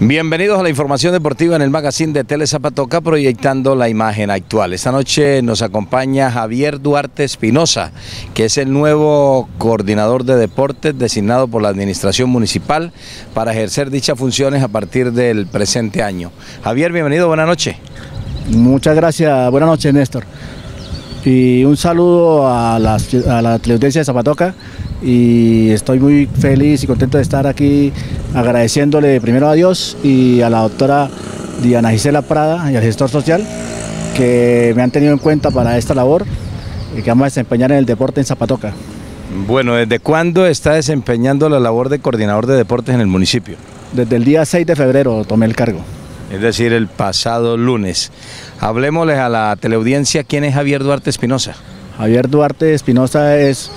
Bienvenidos a la información deportiva en el magazine de Tele Zapatoca proyectando la imagen actual. Esta noche nos acompaña Javier Duarte Espinosa, que es el nuevo coordinador de deportes designado por la administración municipal para ejercer dichas funciones a partir del presente año. Javier, bienvenido, buenas noches. Muchas gracias, buenas noches Néstor. Y un saludo a la, a la de Zapatoca y estoy muy feliz y contento de estar aquí agradeciéndole primero a Dios y a la doctora Diana Gisela Prada y al gestor social que me han tenido en cuenta para esta labor y que vamos a desempeñar en el deporte en Zapatoca. Bueno, ¿desde cuándo está desempeñando la labor de coordinador de deportes en el municipio? Desde el día 6 de febrero tomé el cargo. Es decir, el pasado lunes. Hablemosles a la teleaudiencia quién es Javier Duarte Espinosa. Javier Duarte Espinosa es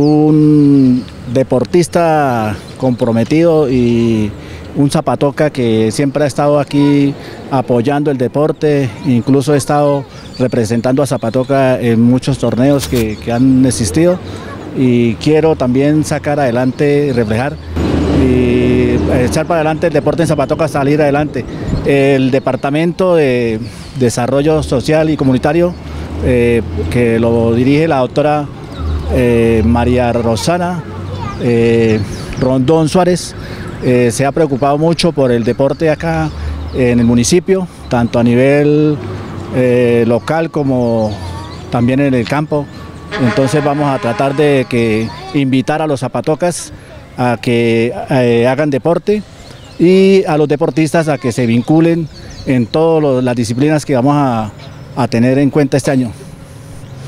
un deportista comprometido y un zapatoca que siempre ha estado aquí apoyando el deporte, incluso he estado representando a Zapatoca en muchos torneos que, que han existido y quiero también sacar adelante y reflejar y echar para adelante el deporte en Zapatoca, salir adelante. El Departamento de Desarrollo Social y Comunitario, eh, que lo dirige la doctora eh, María Rosana eh, Rondón Suárez eh, se ha preocupado mucho por el deporte acá en el municipio, tanto a nivel local como también en el campo. Entonces vamos a tratar de que invitar a los zapatocas a que hagan deporte y a los deportistas a que se vinculen en todas las disciplinas que vamos a, a tener en cuenta este año.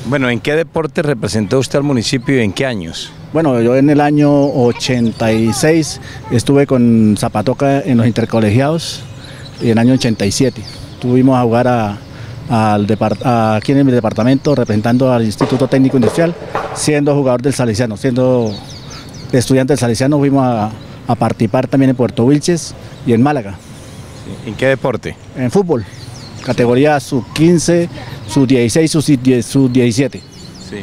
Bueno, ¿en qué deporte representó usted al municipio y en qué años? Bueno, yo en el año 86 estuve con Zapatoca en los intercolegiados y en el año 87 tuvimos a jugar a, al aquí en el departamento representando al Instituto Técnico Industrial, siendo jugador del Salesiano, siendo estudiante del Salesiano fuimos a, a participar también en Puerto Wilches y en Málaga. ¿En qué deporte? En fútbol, categoría sub-15, sub-16, sub-17. Sí.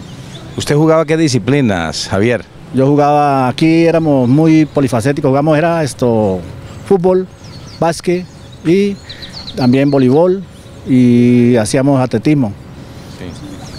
¿Usted jugaba qué disciplinas, Javier? Yo jugaba, aquí éramos muy polifacéticos, jugamos era esto, fútbol, básquet y también voleibol y hacíamos atletismo.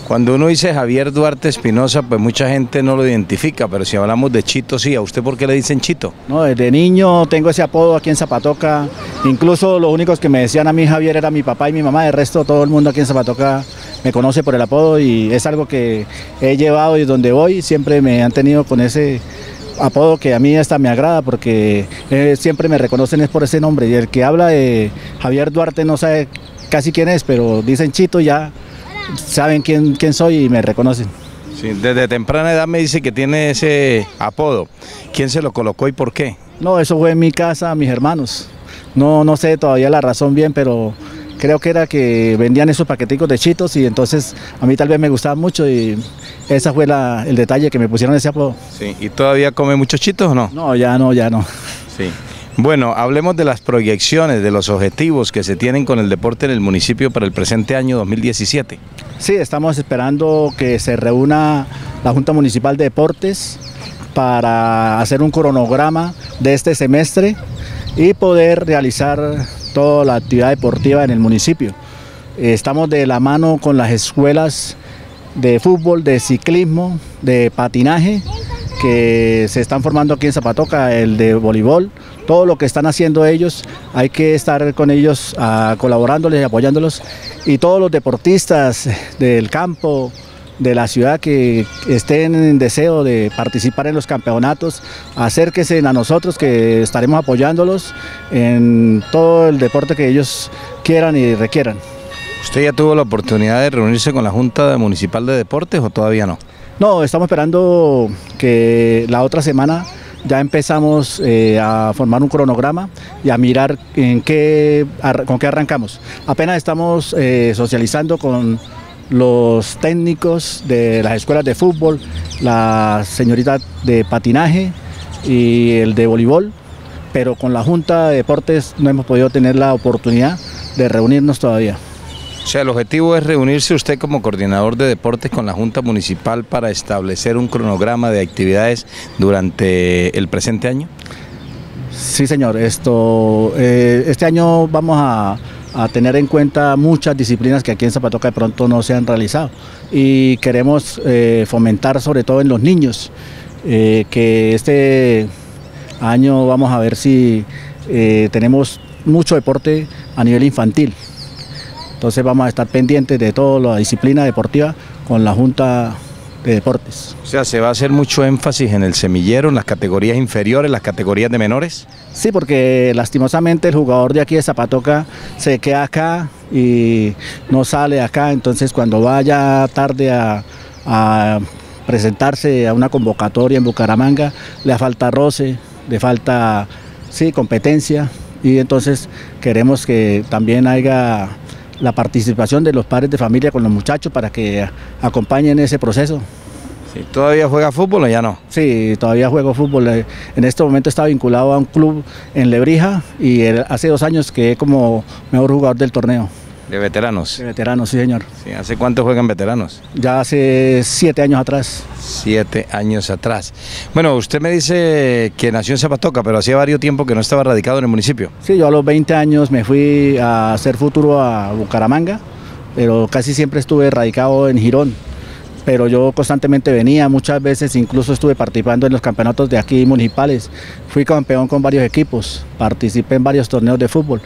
Cuando uno dice Javier Duarte Espinosa, pues mucha gente no lo identifica, pero si hablamos de Chito, sí. ¿A usted por qué le dicen Chito? No, desde niño tengo ese apodo aquí en Zapatoca. Incluso los únicos que me decían a mí Javier era mi papá y mi mamá. De resto, todo el mundo aquí en Zapatoca me conoce por el apodo y es algo que he llevado y donde voy siempre me han tenido con ese apodo que a mí hasta me agrada porque eh, siempre me reconocen es por ese nombre. Y el que habla de Javier Duarte no sabe casi quién es, pero dicen Chito ya saben quién, quién soy y me reconocen. Sí, desde temprana edad me dice que tiene ese apodo. ¿Quién se lo colocó y por qué? No, eso fue en mi casa, mis hermanos. No, no sé todavía la razón bien, pero creo que era que vendían esos paqueticos de chitos y entonces a mí tal vez me gustaba mucho y ese fue la, el detalle que me pusieron ese apodo. Sí, ¿y todavía come muchos chitos o no? No, ya no, ya no. Sí. Bueno, hablemos de las proyecciones, de los objetivos que se tienen con el deporte en el municipio para el presente año 2017. Sí, estamos esperando que se reúna la Junta Municipal de Deportes para hacer un cronograma de este semestre y poder realizar toda la actividad deportiva en el municipio. Estamos de la mano con las escuelas de fútbol, de ciclismo, de patinaje que se están formando aquí en Zapatoca, el de voleibol, todo lo que están haciendo ellos, hay que estar con ellos uh, colaborándoles y apoyándolos. Y todos los deportistas del campo, de la ciudad que estén en deseo de participar en los campeonatos, acérquense a nosotros que estaremos apoyándolos en todo el deporte que ellos quieran y requieran. ¿Usted ya tuvo la oportunidad de reunirse con la Junta Municipal de Deportes o todavía no? No, estamos esperando que la otra semana ya empezamos eh, a formar un cronograma y a mirar en qué, con qué arrancamos. Apenas estamos eh, socializando con los técnicos de las escuelas de fútbol, la señorita de patinaje y el de voleibol, pero con la Junta de Deportes no hemos podido tener la oportunidad de reunirnos todavía. O sea, el objetivo es reunirse usted como coordinador de deportes con la Junta Municipal para establecer un cronograma de actividades durante el presente año. Sí, señor. Esto, eh, este año vamos a, tener en cuenta muchas disciplinas que aquí en Zapatoca de pronto no se han realizado y queremos eh, fomentar sobre todo en los niños eh, que este año vamos a ver si tenemos mucho deporte a nivel infantil. Entonces vamos a estar pendientes de toda la disciplina deportiva con la Junta de deportes. O sea, ¿se va a hacer mucho énfasis en el semillero, en las categorías inferiores, las categorías de menores? Sí, porque lastimosamente el jugador de aquí de Zapatoca se queda acá y no sale acá, entonces cuando vaya tarde a, presentarse a una convocatoria en Bucaramanga, le falta roce, le falta sí, competencia y entonces queremos que también haya la participación de los padres de familia con los muchachos para que acompañen ese proceso. ¿Todavía juega fútbol o ya no? Sí, todavía juego fútbol. Eh, en este momento está vinculado a un club en Lebrija y hace dos años que como mejor jugador del torneo. ¿De veteranos? De veteranos, sí señor. ¿Hace cuánto juegan veteranos? Ya hace siete años atrás. Siete años atrás. Bueno, usted me dice que nació en Zapatoca, pero hacía varios tiempo que no estaba radicado en el municipio. Sí, yo a los 20 años me fui a hacer futuro a Bucaramanga, pero casi siempre estuve radicado en Girón. Pero yo constantemente venía, muchas veces incluso estuve participando en los campeonatos de aquí municipales. Fui campeón con varios equipos, participé en varios torneos de fútbol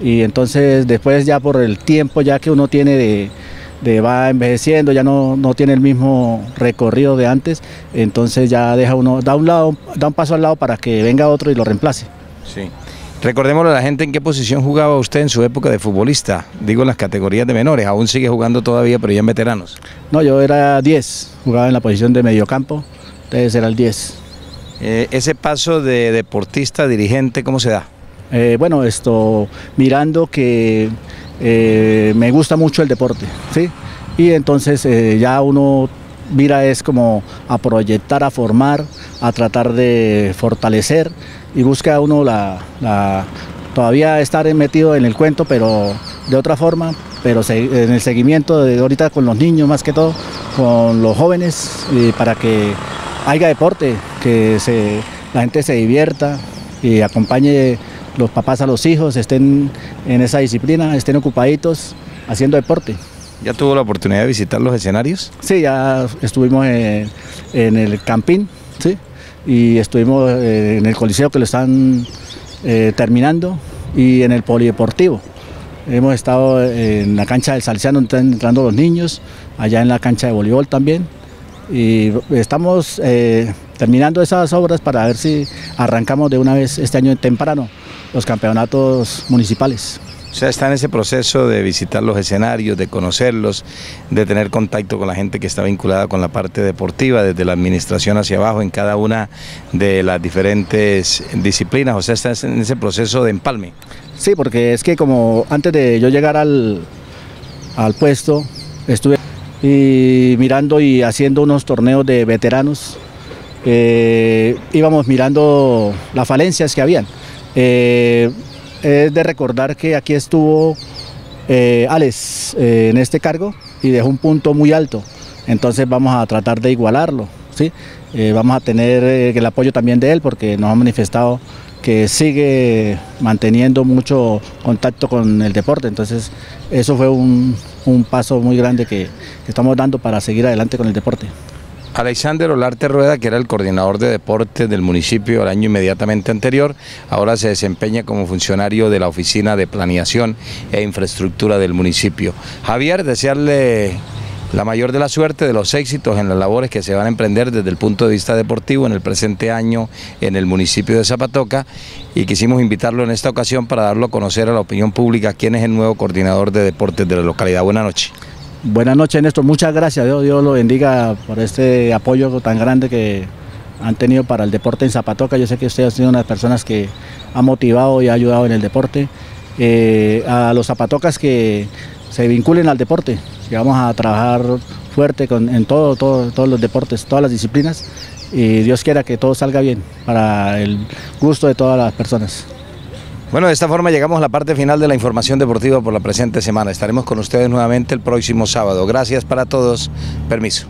y entonces después ya por el tiempo ya que uno tiene de, va envejeciendo, ya no, no, tiene el mismo recorrido de antes, entonces ya deja uno, da un lado, da un paso al lado para que venga otro y lo reemplace. Sí. Recordémosle a la gente en qué posición jugaba usted en su época de futbolista, digo en las categorías de menores, aún sigue jugando todavía, pero ya en veteranos. No, yo era 10, jugaba en la posición de mediocampo, entonces era el 10. Eh, ese paso de deportista, dirigente, ¿cómo se da? Eh, bueno, esto mirando que eh, me gusta mucho el deporte, ¿sí? Y entonces eh, ya uno mira es como a proyectar, a formar, a tratar de fortalecer y busca uno la, todavía estar metido en el cuento, pero de otra forma, pero en el seguimiento de ahorita con los niños más que todo, con los jóvenes, para que haya deporte, que se, la gente se divierta y acompañe los papás a los hijos estén en esa disciplina, estén ocupaditos haciendo deporte. ¿Ya tuvo la oportunidad de visitar los escenarios? Sí, ya estuvimos en, el Campín, ¿sí? y estuvimos eh, en el Coliseo que lo están eh, terminando y en el Polideportivo. Hemos estado en la cancha del Salciano, están entrando los niños, allá en la cancha de voleibol también. Y estamos eh, terminando esas obras para ver si arrancamos de una vez este año temprano los campeonatos municipales. O sea, está en ese proceso de visitar los escenarios, de conocerlos, de tener contacto con la gente que está vinculada con la parte deportiva, desde la administración hacia abajo, en cada una de las diferentes disciplinas. O sea, está en ese proceso de empalme. Sí, porque es que como antes de yo llegar al, al puesto, estuve y mirando y haciendo unos torneos de veteranos. Eh, íbamos mirando las falencias que habían. Eh, es de recordar que aquí estuvo eh, Alex eh, en este cargo y dejó un punto muy alto. Entonces vamos a tratar de igualarlo. ¿sí? vamos a tener el apoyo también de él porque nos ha manifestado que sigue manteniendo mucho contacto con el deporte. Entonces eso fue un, paso muy grande que estamos dando para seguir adelante con el deporte. Alexander Olarte Rueda, que era el coordinador de deportes del municipio el año inmediatamente anterior, ahora se desempeña como funcionario de la Oficina de Planeación e Infraestructura del municipio. Javier, desearle la mayor de la suerte, de los éxitos en las labores que se van a emprender desde el punto de vista deportivo en el presente año en el municipio de Zapatoca y quisimos invitarlo en esta ocasión para darlo a conocer a la opinión pública quién es el nuevo coordinador de deportes de la localidad. Buenas noches. Buenas noches, Néstor. Muchas gracias. Dios, Dios lo bendiga por este apoyo tan grande que han tenido para el deporte en Zapatoca. Yo sé que usted ha sido una de las personas que ha motivado y ha ayudado en el deporte. Eh, a los zapatocas que se vinculen al deporte, que vamos a trabajar fuerte en todo, todos los deportes, todas las disciplinas y Dios quiera que todo salga bien para el gusto de todas las personas. Bueno, de esta forma llegamos a la parte final de la información deportiva por la presente semana. Estaremos con ustedes nuevamente el próximo sábado. Gracias para todos. Permiso.